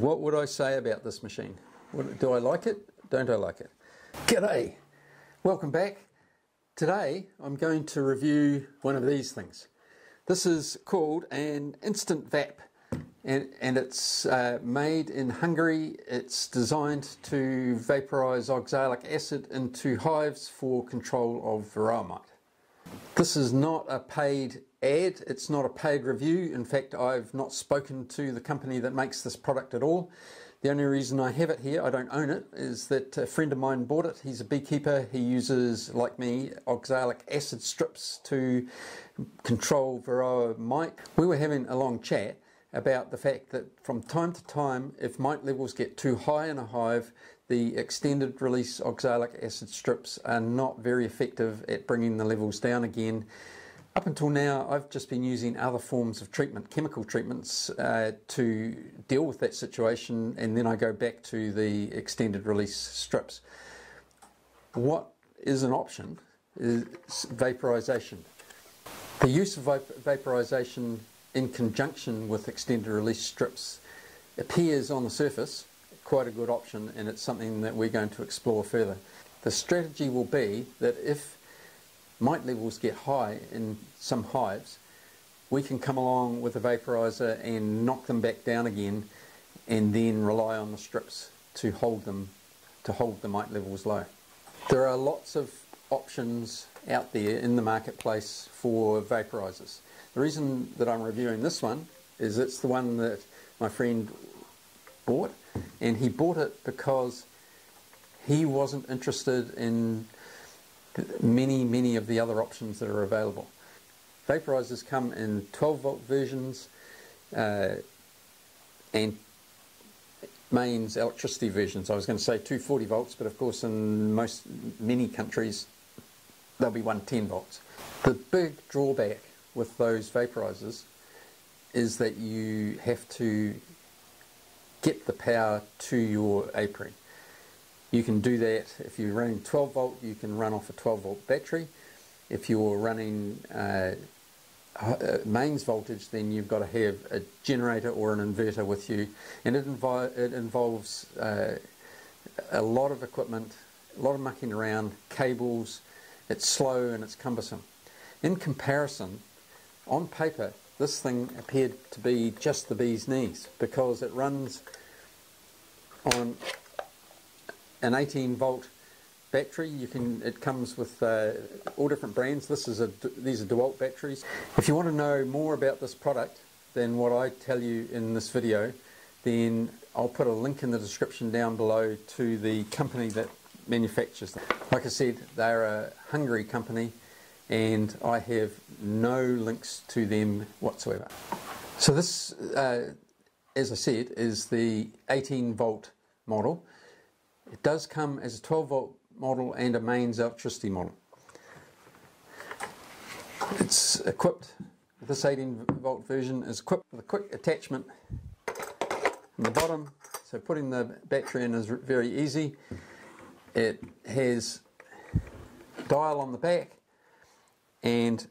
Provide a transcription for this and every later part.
What would I say about this machine? Do I like it? Don't I like it? G'day! Welcome back. Today I'm going to review one of these things. This is called an Instant Vap and, and it's uh, made in Hungary. It's designed to vaporize oxalic acid into hives for control of varroa mite. This is not a paid ad, it's not a paid review. In fact, I've not spoken to the company that makes this product at all. The only reason I have it here, I don't own it, is that a friend of mine bought it. He's a beekeeper. He uses, like me, oxalic acid strips to control varroa mite. We were having a long chat about the fact that from time to time, if mite levels get too high in a hive, the extended release oxalic acid strips are not very effective at bringing the levels down again. Up until now, I've just been using other forms of treatment, chemical treatments, uh, to deal with that situation, and then I go back to the extended release strips. What is an option is vaporization. The use of vaporization in conjunction with extended release strips appears on the surface quite a good option and it's something that we're going to explore further. The strategy will be that if mite levels get high in some hives, we can come along with a vaporizer and knock them back down again and then rely on the strips to hold them to hold the mite levels low. There are lots of options out there in the marketplace for vaporizers. The reason that I'm reviewing this one is it's the one that my friend bought and he bought it because he wasn't interested in many, many of the other options that are available. Vaporizers come in 12 volt versions uh, and mains electricity versions. I was going to say 240 volts, but of course in most, many countries they'll be 110 volts. The big drawback with those vaporizers is that you have to get the power to your apiary. You can do that if you're running 12 volt, you can run off a 12 volt battery. If you're running uh, uh, mains voltage, then you've got to have a generator or an inverter with you, and it, invi it involves uh, a lot of equipment, a lot of mucking around, cables. It's slow and it's cumbersome. In comparison, on paper, this thing appeared to be just the bee's knees because it runs on an 18 volt battery. You can it comes with uh, all different brands. This is a these are DeWalt batteries. If you want to know more about this product than what I tell you in this video, then I'll put a link in the description down below to the company that manufactures them. Like I said, they're a Hungary company and I have no links to them whatsoever. So this, uh, as I said, is the 18 volt model. It does come as a 12 volt model and a mains electricity model. It's equipped, this 18 volt version is equipped with a quick attachment on the bottom, so putting the battery in is very easy. It has dial on the back and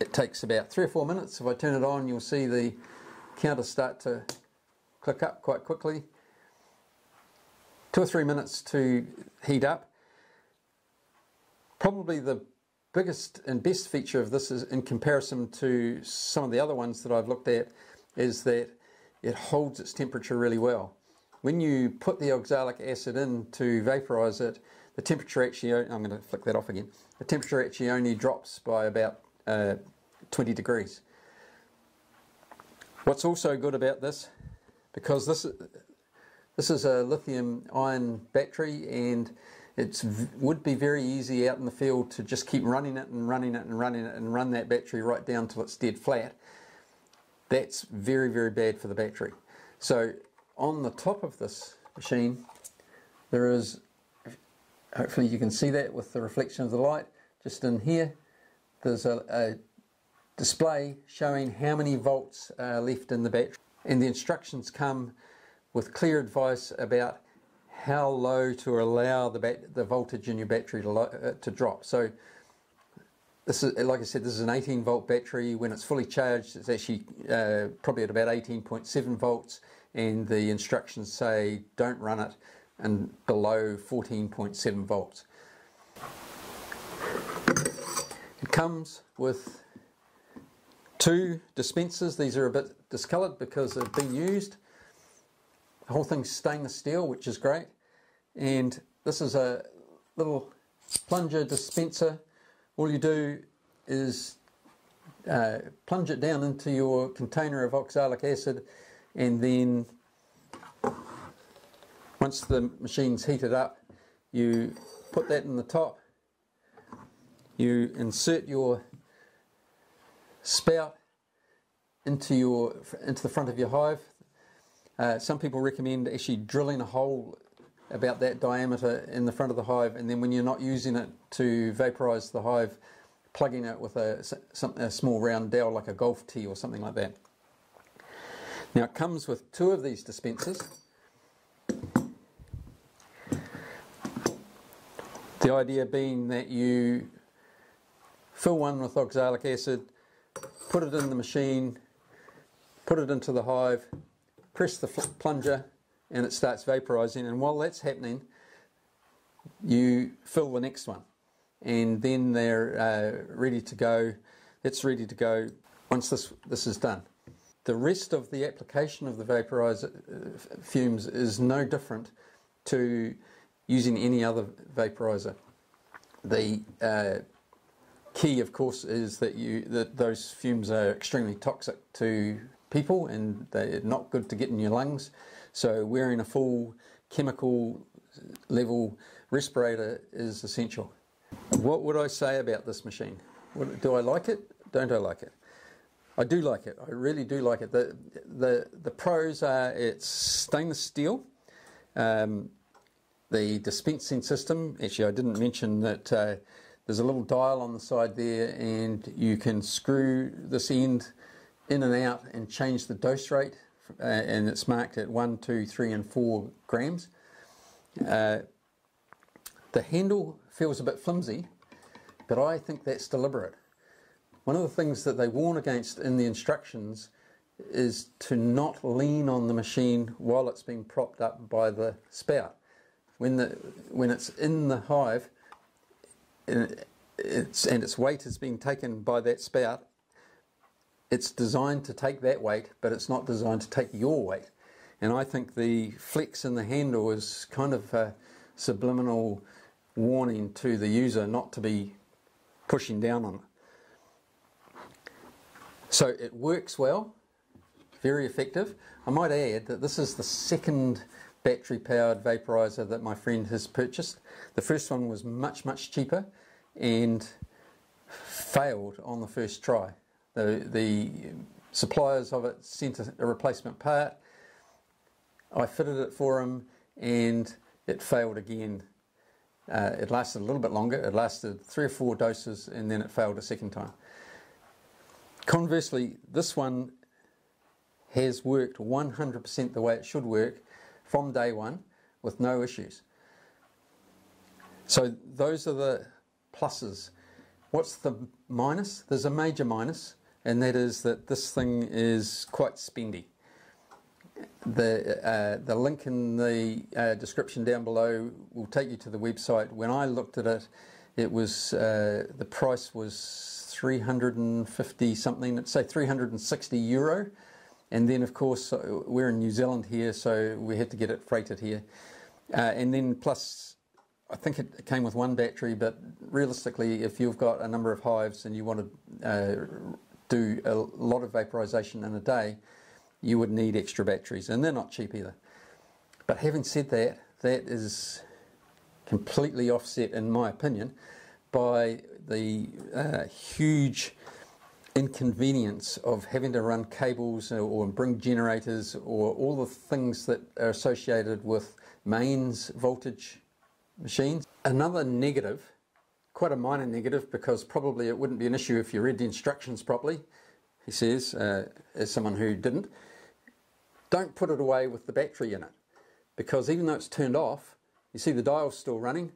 it takes about three or four minutes. If I turn it on, you'll see the counter start to click up quite quickly. Two or three minutes to heat up. Probably the biggest and best feature of this is in comparison to some of the other ones that I've looked at is that it holds its temperature really well. When you put the oxalic acid in to vaporize it, the temperature actually, I'm going to flick that off again, the temperature actually only drops by about uh, 20 degrees. What's also good about this, because this, this is a lithium ion battery and it would be very easy out in the field to just keep running it and running it and running it and run that battery right down till it's dead flat. That's very, very bad for the battery. So on the top of this machine, there is hopefully you can see that with the reflection of the light just in here there's a, a display showing how many volts are left in the battery and the instructions come with clear advice about how low to allow the, the voltage in your battery to, uh, to drop so this is like I said this is an 18 volt battery when it's fully charged it's actually uh, probably at about 18.7 volts and the instructions say don't run it and below 14.7 volts. It comes with two dispensers. These are a bit discoloured because they've been used. The whole thing's stainless steel, which is great. And this is a little plunger dispenser. All you do is uh, plunge it down into your container of oxalic acid and then once the machine's heated up you put that in the top you insert your spout into your into the front of your hive uh, some people recommend actually drilling a hole about that diameter in the front of the hive and then when you're not using it to vaporize the hive plugging it with a, a small round dowel like a golf tee or something like that. Now it comes with two of these dispensers. The idea being that you fill one with oxalic acid, put it in the machine, put it into the hive, press the plunger and it starts vaporizing and while that's happening you fill the next one and then they're uh, ready to go. It's ready to go once this, this is done. The rest of the application of the vaporizer uh, fumes is no different to using any other vaporizer. The uh, key, of course, is that you that those fumes are extremely toxic to people and they're not good to get in your lungs. So wearing a full chemical level respirator is essential. What would I say about this machine? Do I like it? Don't I like it? I do like it. I really do like it. The the the pros are it's stainless steel. Um, the dispensing system. Actually, I didn't mention that. Uh, there's a little dial on the side there, and you can screw this end in and out and change the dose rate. Uh, and it's marked at one, two, three, and four grams. Uh, the handle feels a bit flimsy, but I think that's deliberate. One of the things that they warn against in the instructions is to not lean on the machine while it's being propped up by the spout. When, the, when it's in the hive and its, and its weight is being taken by that spout, it's designed to take that weight, but it's not designed to take your weight. And I think the flex in the handle is kind of a subliminal warning to the user not to be pushing down on it. So it works well, very effective. I might add that this is the second battery powered vaporizer that my friend has purchased. The first one was much, much cheaper and failed on the first try. The, the suppliers of it sent a, a replacement part. I fitted it for him and it failed again uh, it lasted a little bit longer. It lasted three or four doses and then it failed a second time. Conversely, this one has worked 100% the way it should work from day one with no issues. So those are the pluses. What's the minus? There's a major minus, and that is that this thing is quite spendy. The, uh, the link in the uh, description down below will take you to the website. When I looked at it, it was uh, the price was 350 something, let's say 360 euro. And then, of course, we're in New Zealand here, so we had to get it freighted here. Uh, and then, plus, I think it came with one battery, but realistically, if you've got a number of hives and you want to uh, do a lot of vaporization in a day, you would need extra batteries, and they're not cheap either. But having said that, that is completely offset, in my opinion, by the uh, huge inconvenience of having to run cables or, or, bring generators or all the things that are associated with mains voltage machines. Another negative, quite a minor negative because probably it wouldn't be an issue if you read the instructions properly, he says, uh, as someone who didn't, don't put it away with the battery in it because even though it's turned off, you see the dial's still running.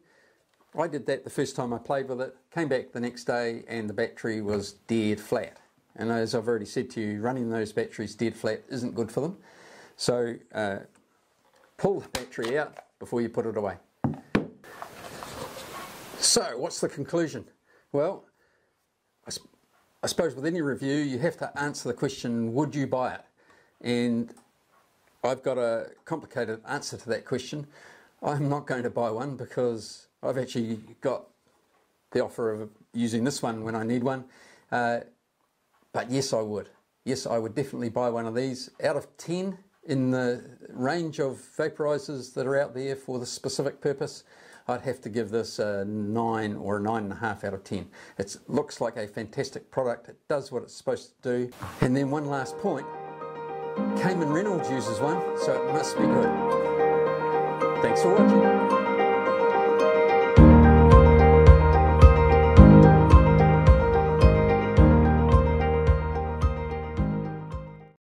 I did that the first time I played with it, came back the next day and the battery was dead flat. And as I've already said to you, running those batteries dead flat isn't good for them. So uh, pull the battery out before you put it away. So, what's the conclusion? Well, I, I, suppose with any review, you have to answer the question would you buy it? And I've got a complicated answer to that question. I'm not going to buy one because I've actually got the offer of using this one when I need one. Uh, but yes, I would. Yes, I would definitely buy one of these. Out of 10 in the range of vaporizers that are out there for this specific purpose, I'd have to give this a 9 or a 9.5 out of 10. It looks like a fantastic product, it does what it's supposed to do. And then one last point Kamon Reynolds uses one, so it must be good. Thanks for watching.